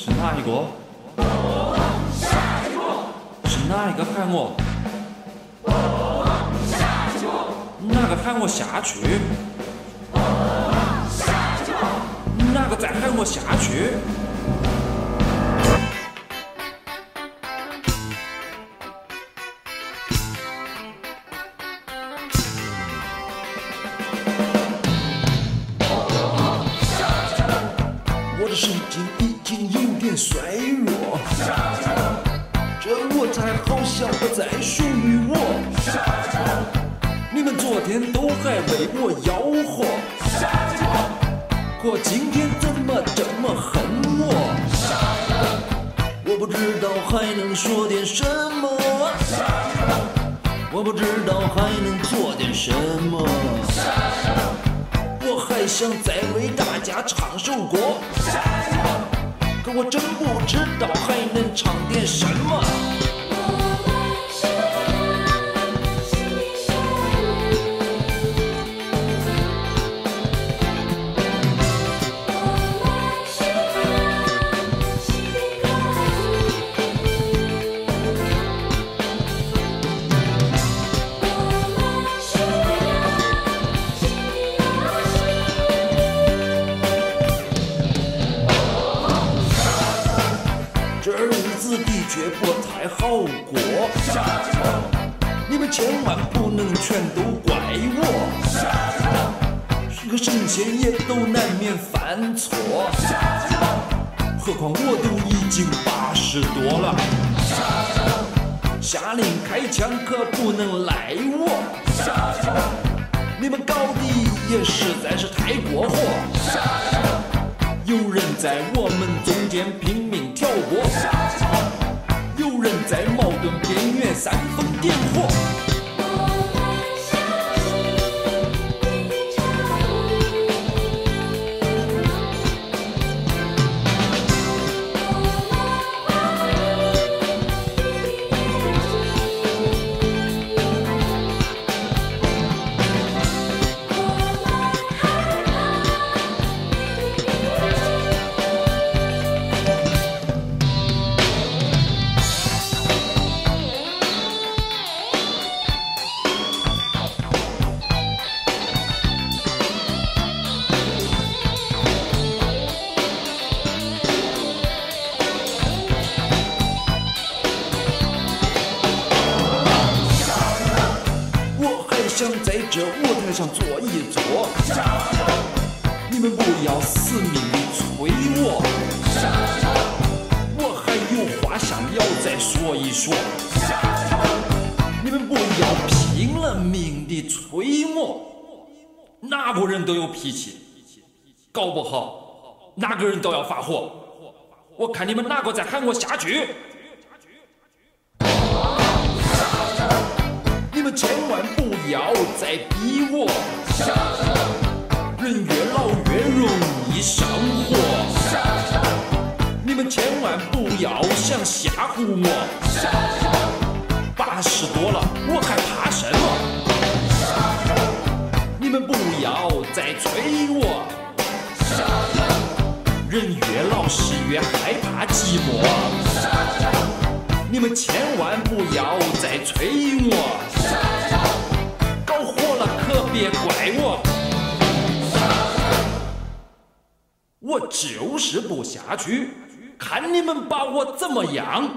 是哪一个？是哪一个喊我？哪个喊我下去？哪个在喊我下去？我的神经才好像不再属于我。你们昨天都还为我吆喝，可今天怎么这么恨我？我不知道还能说点什么，我不知道还能做点什么。我还想再为大家唱首歌，可我真不知道还能唱点什么。子的确不太好过，你们千万不能全都怪我。是个神仙也都难免犯错，何况我都已经八十多了。下令开枪可不能赖我，你们搞的也实在是太过火。有人在我们中间拼命挑拨，这舞台上坐一坐，你们不要死命的催我，我还有话想要再说一说，你们不要拼了命的催我，哪个人都有脾气，搞不好哪个人都要发火，我看你们哪个在喊我下去。千万不要再逼我，人越老越容易上火。你们千万不要想吓唬我，八十多了我还怕什么？你们不要再催我，人越老是越害怕寂寞。你们千万不要再催我，别怪我，我就是不下去，看你们把我怎么样。